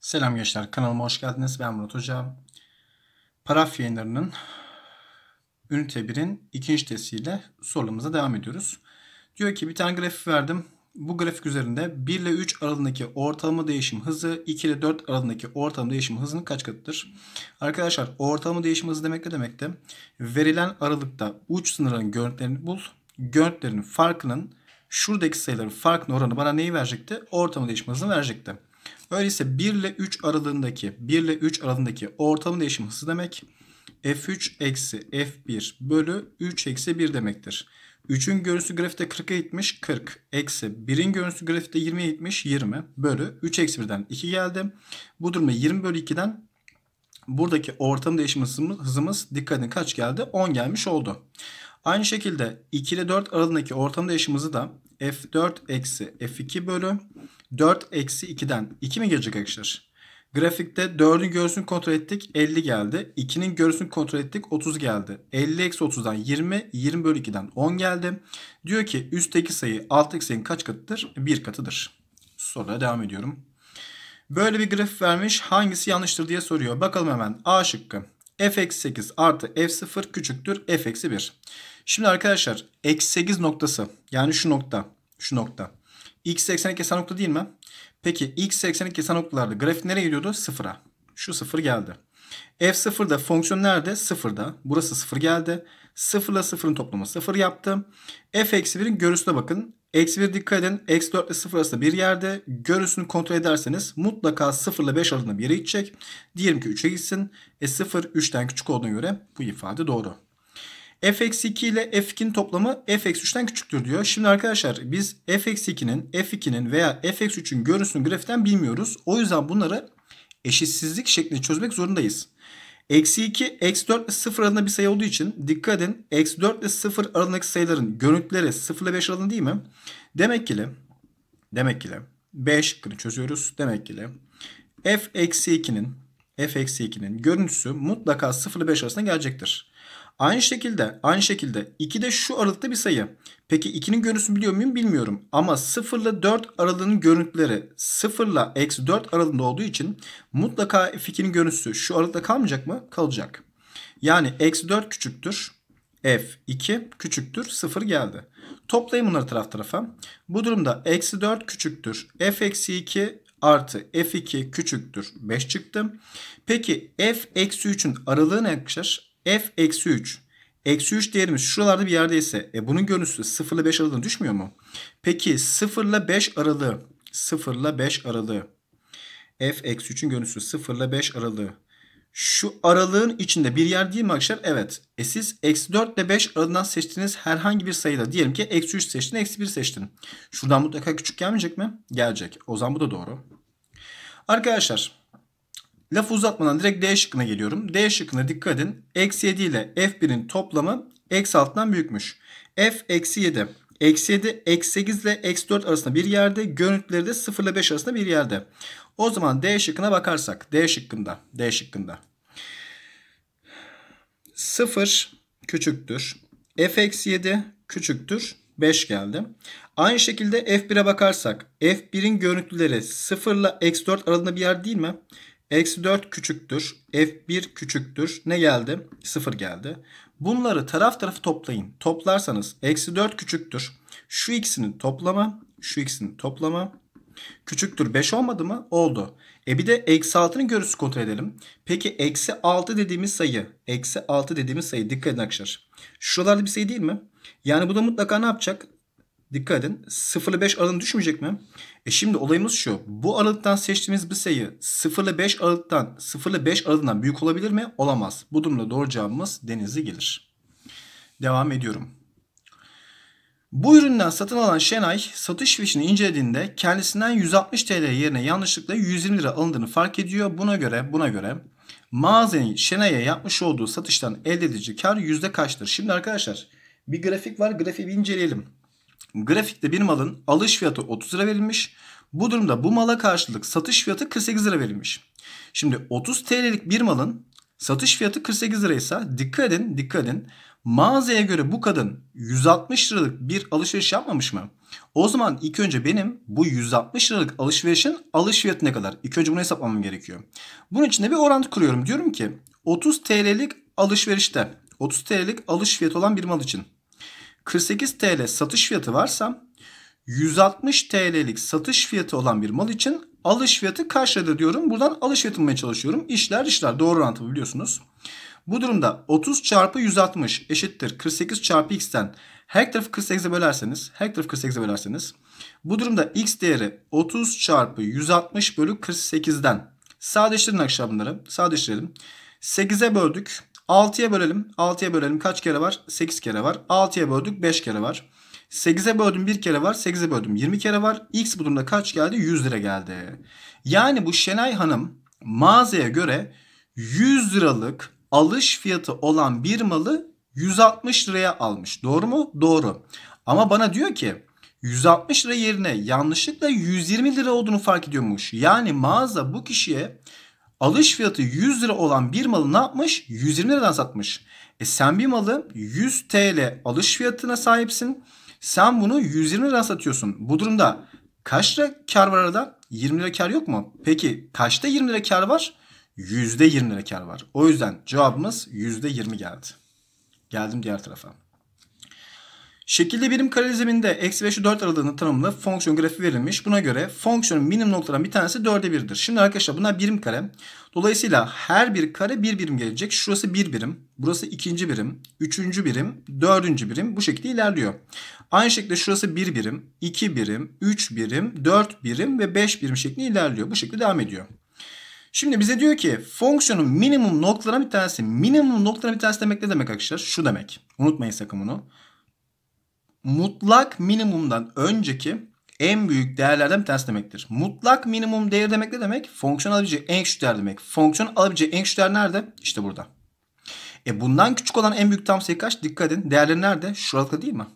Selam gençler, kanalıma hoş geldiniz. Ben Murat Hoca. Paraf yayınlarının ünite 1'in ikinci testiyle sorumuza devam ediyoruz. Diyor ki bir tane grafik verdim. Bu grafik üzerinde 1 ile 3 aralığındaki ortalama değişim hızı 2 ile 4 aralığındaki ortalama değişim hızının kaç katıdır? Arkadaşlar ortalama değişim hızı demek ne demekti? Verilen aralıkta uç sınırın görüntülerini bul. Görüntülerin farkının şuradaki sayıların farkının oranı bana neyi verecekti? Ortalama değişim hızını verecekti. Öyleyse 1 ile 3 aralığındaki 1 ile 3 aralığındaki ortalama değişim hızı demek f3 eksi f1 bölü 3 eksi 1 demektir. 3'ün görüntüsü grafikte 40'a gitmiş 40 eksi 1'in görüntüsü grafikte 20'ye gitmiş 20 bölü 3 eksi 1'den 2 geldi. Bu durumda 20 bölü 2'den buradaki ortam değişim hızımız, hızımız dikkat edin kaç geldi? 10 gelmiş oldu. Aynı şekilde 2 ile 4 aralığındaki ortam değişim hızı da f4 eksi f2 bölü 4 eksi 2'den 2 mi gelecek arkadaşlar? Grafikte 4'ün görüntüsünü kontrol ettik 50 geldi. 2'nin görüntüsünü kontrol ettik 30 geldi. 50 eksi 30'dan 20, 20 bölü 2'den 10 geldi. Diyor ki üstteki sayı alttaki sayının kaç katıdır? 1 katıdır. Soruya devam ediyorum. Böyle bir grafik vermiş hangisi yanlıştır diye soruyor. Bakalım hemen A şıkkı. F-8 artı f0 küçüktür f-1. Şimdi arkadaşlar eksi 8 noktası yani şu nokta şu nokta x eksenlik kesen nokta değil mi? Peki x eksenlik kesen noktalarda grafik nereye gidiyordu? Sıfıra. Şu sıfır geldi. F0'da fonksiyon nerede? Sıfırda. Burası sıfır geldi. Sıfırla sıfırın toplamı sıfır yaptı. F eksi 1'in görüsüne bakın. Eksi 1 dikkat edin. Eksi 4 ile 0 arasında bir yerde. Görüsünü kontrol ederseniz mutlaka 0 ile 5 arasında bir yere gidecek. Diyelim ki 3'e gitsin. E 0 3'ten küçük olduğuna göre bu ifade doğru f-2 ile f2'nin toplamı f-3'ten küçüktür diyor. Şimdi arkadaşlar biz f-2'nin, f2'nin veya f-3'ün görüntüsünü grafikten bilmiyoruz. O yüzden bunları eşitsizlik şeklinde çözmek zorundayız. Eksi 2, eksi 4 ile 0 arasında bir sayı olduğu için dikkat edin. Eksi 4 ile 0 arasındaki sayıların görüntüleri 0 ile 5 arasında değil mi? Demek ki demek ki B şıkkını çözüyoruz. Demek ki f eksi 2'nin f eksi 2'nin görüntüsü mutlaka 0 ile 5 arasında gelecektir. Aynı şekilde aynı şekilde 2 de şu aralıkta bir sayı. Peki 2'nin görüntüsünü biliyor muyum bilmiyorum. Ama 0 ile 4 aralığının görüntüleri 0 ile eksi 4 aralığında olduğu için mutlaka f2'nin görüntüsü şu aralıkta kalmayacak mı? Kalacak. Yani eksi 4 küçüktür. f2 küçüktür 0 geldi. Toplayın bunları taraf tarafa. Bu durumda eksi 4 küçüktür. f eksi 2 artı f2 küçüktür 5 çıktı. Peki f eksi 3'ün aralığı ne arkadaşlar? F eksi 3. Eksi 3 değerimiz şuralarda bir yerdeyse e bunun görüntüsü 0 ile 5 aralığına düşmüyor mu? Peki 0 ile 5 aralığı 0 ile 5 aralığı f eksi 3'ün görüntüsü 0 ile 5 aralığı şu aralığın içinde bir yer değil mi arkadaşlar? Evet. E siz eksi 4 ile 5 aralığından seçtiğiniz herhangi bir sayıda diyelim ki eksi 3 seçtin, eksi 1 seçtin. Şuradan mutlaka küçük gelmeyecek mi? Gelecek. O zaman bu da doğru. Arkadaşlar Lafı uzatmadan direkt D şıkkına geliyorum. D şıkkına dikkat edin. Eksi 7 ile F1'in toplamı eksi 6'dan büyükmüş. F eksi 7. Eksi 7 eksi 8 ile eksi 4 arasında bir yerde. Görüntüleri de 0 ile 5 arasında bir yerde. O zaman D şıkkına bakarsak. D şıkkında. D şıkkında. 0 küçüktür. F eksi 7 küçüktür. 5 geldi. Aynı şekilde F1'e bakarsak. F1'in görüntüleri 0 ile eksi 4 arasında bir yer değil mi? Eksi 4 küçüktür. F1 küçüktür. Ne geldi? 0 geldi. Bunları taraf tarafı toplayın. Toplarsanız eksi 4 küçüktür. Şu ikisinin toplamı. Şu ikisinin toplamı. Küçüktür 5 olmadı mı? Oldu. E bir de eksi 6'nın görüntüsü kontrol edelim. Peki eksi 6 dediğimiz sayı. Eksi 6 dediğimiz sayı. Dikkat edin arkadaşlar. Şuralarda bir sayı değil mi? Yani bu da mutlaka ne yapacak? Dikkat edin. 0 ile 5 aralığına düşmeyecek mi? E şimdi olayımız şu. Bu aralıktan seçtiğimiz bir sayı 0 ile 5 aralıktan 0 ile 5 aralığından büyük olabilir mi? Olamaz. Bu durumda doğru cevabımız denizli gelir. Devam ediyorum. Bu üründen satın alan Şenay satış fişini incelediğinde kendisinden 160 TL yerine yanlışlıkla 120 lira alındığını fark ediyor. Buna göre buna göre mağazanın Şenay'a yapmış olduğu satıştan elde edici kar yüzde kaçtır? Şimdi arkadaşlar bir grafik var. Grafiği bir inceleyelim. Grafikte bir malın alış fiyatı 30 lira verilmiş. Bu durumda bu mala karşılık satış fiyatı 48 lira verilmiş. Şimdi 30 TL'lik bir malın satış fiyatı 48 liraysa dikkat edin dikkat edin. Mağazaya göre bu kadın 160 liralık bir alışveriş yapmamış mı? O zaman ilk önce benim bu 160 liralık alışverişin alış fiyatı ne kadar? İlk önce bunu hesaplamam gerekiyor. Bunun için de bir orantı kuruyorum. Diyorum ki 30 TL'lik alışverişte 30 TL'lik alış fiyatı olan bir mal için 48 TL satış fiyatı varsa 160 TL'lik satış fiyatı olan bir mal için alış fiyatı kaç liradır diyorum. Buradan alış fiyatı bulmaya çalışıyorum. İşler işler doğru orantılı biliyorsunuz. Bu durumda 30 çarpı 160 eşittir 48 çarpı x'ten her tarafı 48'e bölerseniz her tarafı 48'e bölerseniz bu durumda x değeri 30 çarpı 160 bölü 48'den sadeleştirin arkadaşlar bunları sadeleştirelim. 8'e böldük 6'ya bölelim 6'ya bölelim kaç kere var 8 kere var 6'ya böldük 5 kere var. 8'e böldüm 1 kere var. 8'e böldüm 20 kere var. X bu durumda kaç geldi? 100 lira geldi. Yani bu Şenay Hanım mağazaya göre 100 liralık alış fiyatı olan bir malı 160 liraya almış. Doğru mu? Doğru. Ama bana diyor ki 160 lira yerine yanlışlıkla 120 lira olduğunu fark ediyormuş. Yani mağaza bu kişiye alış fiyatı 100 lira olan bir malı ne yapmış? 120 liradan satmış. E sen bir malı 100 TL alış fiyatına sahipsin. Sen bunu 120 lira satıyorsun. Bu durumda kaç lira kar var arada? 20 lira kar yok mu? Peki kaçta 20 lira kar var? %20 lira kar var. O yüzden cevabımız %20 geldi. Geldim diğer tarafa. Şekilde birim kare zeminde eksi 5 4 aralığının tanımlı fonksiyon grafiği verilmiş. Buna göre fonksiyonun minimum noktadan bir tanesi 4'e 1'dir. Şimdi arkadaşlar bunlar birim kare. Dolayısıyla her bir kare bir birim gelecek. Şurası bir birim. Burası ikinci birim. Üçüncü birim. Dördüncü birim. Bu şekilde ilerliyor. Aynı şekilde şurası bir birim. iki birim. Üç birim. Dört birim ve beş birim şeklinde ilerliyor. Bu şekilde devam ediyor. Şimdi bize diyor ki fonksiyonun minimum noktalarına bir tanesi. Minimum noktalarına bir tanesi demek ne demek arkadaşlar? Şu demek. Unutmayın sakın bunu mutlak minimumdan önceki en büyük değerlerden bir tanesi demektir. Mutlak minimum değer demek ne demek? Fonksiyon alabileceği en küçük değer demek. Fonksiyon alabileceği en küçük değer nerede? İşte burada. E bundan küçük olan en büyük tam sayı kaç? Dikkat edin. Değerleri nerede? Şuralıkta değil mi?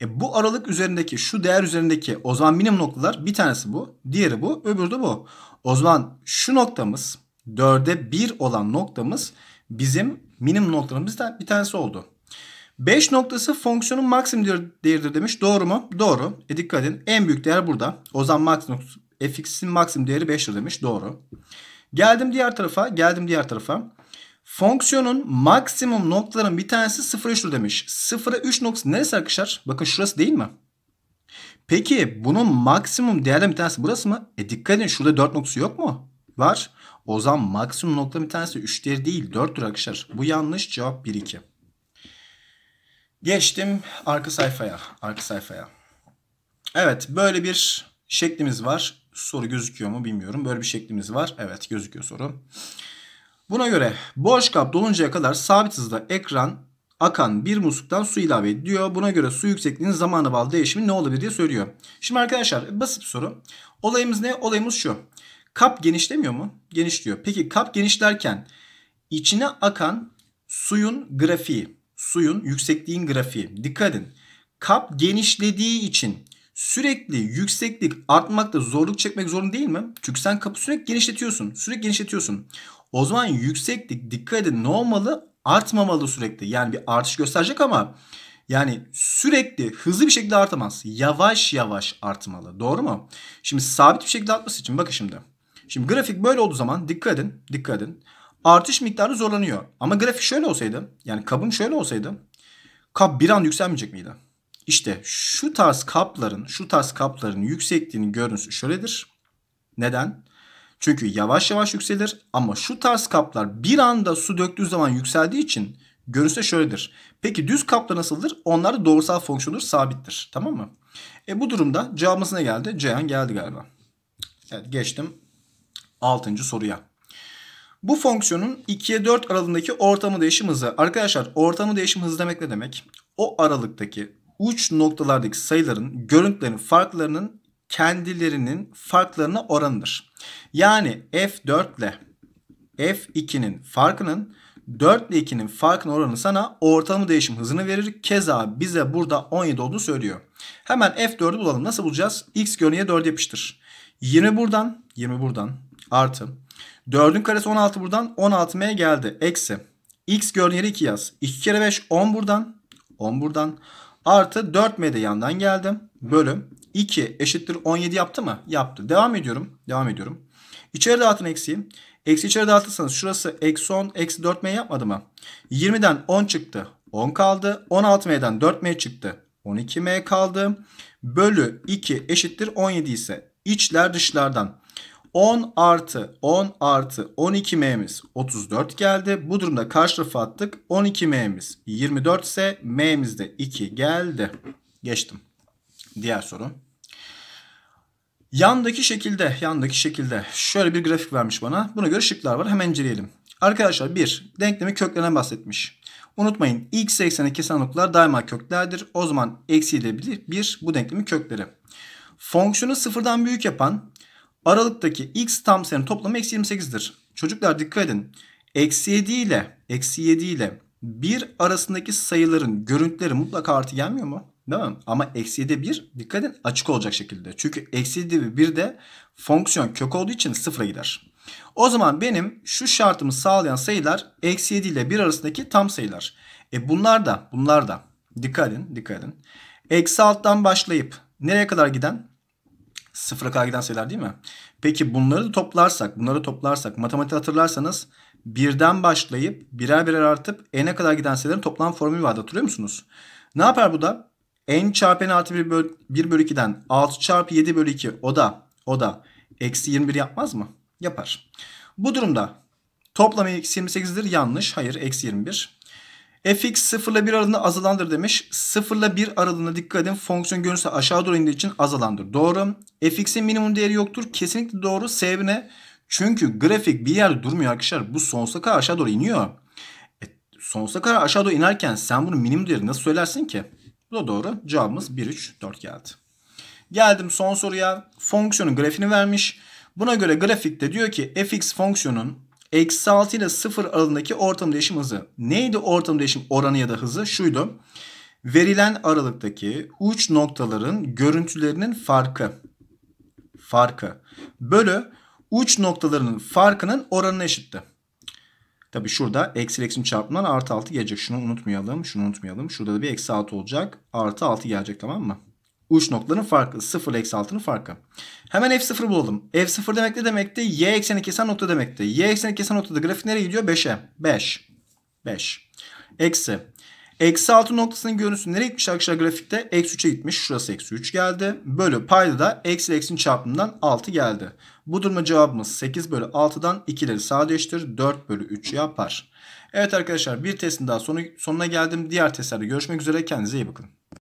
E bu aralık üzerindeki şu değer üzerindeki o zaman minimum noktalar bir tanesi bu. Diğeri bu. Öbürü de bu. O zaman şu noktamız 4'e 1 olan noktamız bizim minimum noktalarımızdan bir tanesi oldu. 5 noktası fonksiyonun maksimum değeridir demiş. Doğru mu? Doğru. E dikkat edin. En büyük değer burada. O zaman maksimum fx'in maksimum değeri 5'tir demiş. Doğru. Geldim diğer tarafa. Geldim diğer tarafa. Fonksiyonun maksimum noktaların bir tanesi 0'a 3'tür demiş. 0'a 3 noktası neresi arkadaşlar? Bakın şurası değil mi? Peki bunun maksimum değerlerin bir tanesi burası mı? E dikkat edin şurada 4 noktası yok mu? Var. O zaman maksimum nokta bir tanesi 3 değeri değil 4'tür arkadaşlar. Bu yanlış cevap 1 2. Geçtim arka sayfaya. Arka sayfaya. Evet böyle bir şeklimiz var. Soru gözüküyor mu bilmiyorum. Böyle bir şeklimiz var. Evet gözüküyor soru. Buna göre boş kap doluncaya kadar sabit hızda ekran akan bir musluktan su ilave ediyor. Buna göre su yüksekliğinin zamanı bağlı değişimi ne olabilir diye söylüyor. Şimdi arkadaşlar basit bir soru. Olayımız ne? Olayımız şu. Kap genişlemiyor mu? Genişliyor. Peki kap genişlerken içine akan suyun grafiği suyun yüksekliğin grafiği. Dikkat edin. Kap genişlediği için sürekli yükseklik artmakta zorluk çekmek zorunda değil mi? Çünkü sen kapı sürekli genişletiyorsun. Sürekli genişletiyorsun. O zaman yükseklik dikkat edin ne olmalı? Artmamalı sürekli. Yani bir artış gösterecek ama yani sürekli hızlı bir şekilde artamaz. Yavaş yavaş artmalı. Doğru mu? Şimdi sabit bir şekilde artması için bakın şimdi. Şimdi grafik böyle olduğu zaman dikkat edin. Dikkat edin artış miktarı zorlanıyor. Ama grafik şöyle olsaydı yani kabım şöyle olsaydı kap bir an yükselmeyecek miydi? İşte şu tarz kapların şu tarz kapların yüksekliğinin görüntüsü şöyledir. Neden? Çünkü yavaş yavaş yükselir ama şu tarz kaplar bir anda su döktüğü zaman yükseldiği için görüntüsü şöyledir. Peki düz kaplar nasıldır? Onlar da doğrusal fonksiyondur, sabittir. Tamam mı? E bu durumda cevabımız ne geldi? Ceyhan geldi galiba. Evet geçtim 6. soruya. Bu fonksiyonun 2'ye 4 aralığındaki ortamı değişim hızı. Arkadaşlar ortamı değişim hızı demek ne demek? O aralıktaki uç noktalardaki sayıların görüntülerin farklarının kendilerinin farklarına oranıdır. Yani F4 ile F2'nin farkının 4 ile 2'nin farkının oranı sana ortalama değişim hızını verir. Keza bize burada 17 olduğunu söylüyor. Hemen F4'ü bulalım. Nasıl bulacağız? X görünüye 4 yapıştır. 20 buradan, 20 buradan artı 4'ün karesi 16 buradan 16m'ye geldi. Eksi. X görünür 2 yaz. 2 kere 5 10 buradan. 10 buradan. Artı 4m de yandan geldi. Bölü 2 eşittir 17 yaptı mı? Yaptı. Devam ediyorum. Devam ediyorum. İçeri dağıtın eksiği. Eksi içeri dağıtırsanız şurası eksi 10 eksi 4m yapmadı mı? 20'den 10 çıktı. 10 kaldı. 16m'den 4m çıktı. 12m kaldı. Bölü 2 eşittir 17 ise içler dışlardan 10 artı 10 artı 12m'miz 34 geldi. Bu durumda karşı tarafa attık. 12m'miz 24 ise m'miz de 2 geldi. Geçtim. Diğer soru. Yandaki şekilde, yandaki şekilde şöyle bir grafik vermiş bana. Buna göre şıklar var. Hemen inceleyelim. Arkadaşlar bir, denklemi köklerinden bahsetmiş. Unutmayın x ekseni kesen noktalar daima köklerdir. O zaman eksi ile bir bu denklemin kökleri. Fonksiyonu sıfırdan büyük yapan aralıktaki x tam sayının toplamı eksi 28'dir. Çocuklar dikkat edin. Eksi 7 ile eksi 7 ile 1 arasındaki sayıların görüntüleri mutlaka artı gelmiyor mu? Değil mi? Ama eksi 7 1 dikkat edin açık olacak şekilde. Çünkü eksi 7 ve 1 de fonksiyon kök olduğu için sıfıra gider. O zaman benim şu şartımı sağlayan sayılar eksi 7 ile 1 arasındaki tam sayılar. E bunlar da bunlar da dikkat edin dikkat edin. Eksi alttan başlayıp nereye kadar giden? Sıfıra kadar giden sayılar değil mi? Peki bunları toplarsak bunları toplarsak matematik hatırlarsanız birden başlayıp birer birer artıp n'e kadar giden sayıların toplam formülü vardı hatırlıyor musunuz? Ne yapar bu da? n çarpı n artı 1 bölü, 1 bölü 2'den 6 çarpı 7 bölü 2 o da o da eksi 21 yapmaz mı? Yapar. Bu durumda toplamı eksi 28'dir yanlış. Hayır eksi 21. fx 0 ile 1 aralığında azalandır demiş. 0 ile 1 aralığında dikkat edin. Fonksiyon görünürse aşağı doğru indiği için azalandır. Doğru. fx'in minimum değeri yoktur. Kesinlikle doğru. Sebebi ne? Çünkü grafik bir yerde durmuyor arkadaşlar. Bu sonsuza kadar aşağı doğru iniyor. E, sonsuza kadar aşağı doğru inerken sen bunun minimum değerini nasıl söylersin ki? Bu da doğru. Cevabımız 1, 3, 4 geldi. Geldim son soruya. Fonksiyonun grafiğini vermiş. Buna göre grafikte diyor ki fx fonksiyonun eksi 6 ile 0 aralığındaki ortam değişim hızı. Neydi ortam değişim oranı ya da hızı? Şuydu. Verilen aralıktaki uç noktaların görüntülerinin farkı. Farkı. Bölü uç noktalarının farkının oranına eşitti. Tabi şurada eksi eksim çarpımından artı 6 gelecek. Şunu unutmayalım. Şunu unutmayalım. Şurada da bir eksi 6 olacak. Artı 6 gelecek tamam mı? Uç noktaların farkı. 0 eksi 6'nın farkı. Hemen f0 bulalım. f0 demek ne demekti? Y ekseni kesen nokta demekti. Y ekseni kesen noktada grafik nereye gidiyor? 5'e. 5. 5. Eksi. Eksi 6 noktasının görüntüsü nereye gitmiş arkadaşlar grafikte? Eksi 3'e gitmiş. Şurası eksi 3 geldi. Bölü payda da eksi eksinin çarpımından 6 geldi. Bu durumda cevabımız 8 bölü 6'dan 2'leri sadeleştir. 4 bölü 3 yapar. Evet arkadaşlar bir testin daha sonu, sonuna geldim. Diğer testlerde görüşmek üzere. Kendinize iyi bakın.